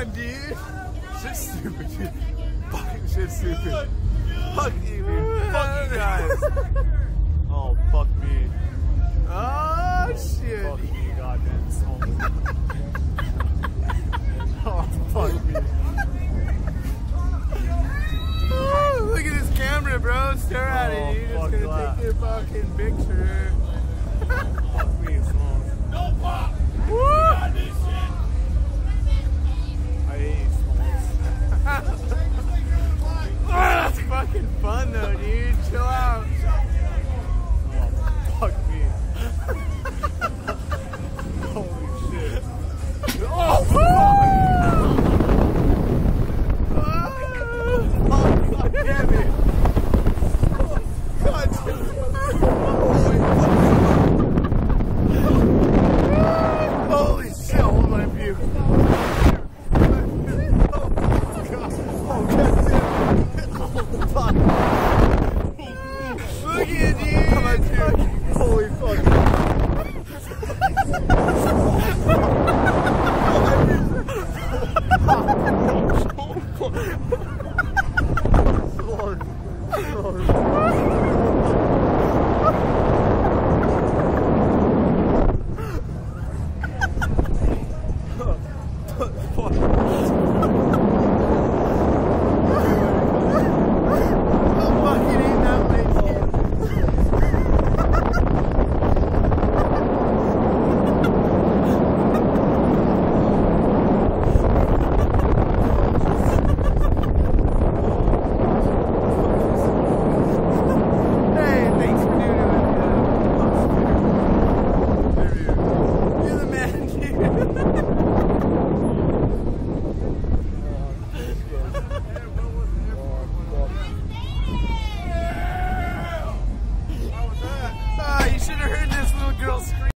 on, dude. Shit's stupid, dude. Fucking shit's stupid. Fuck you, dude. Fuck you guys. Oh, fuck me. Oh, shit. Fuck me, goddamn oh, fuck me. Oh, look at this camera, bro. Stare at Oh, it. You're just gonna that. take your fucking picture. Fuck me, smoke. No pop. Fun though, dude. Chill out. Oh, fuck me. Holy shit. Oh, fuck. Ah! Oh, God damn it. God damn it. Holy puke. Oh, oh, God damn it. Oh, fuck. You. Holy fuck. I'm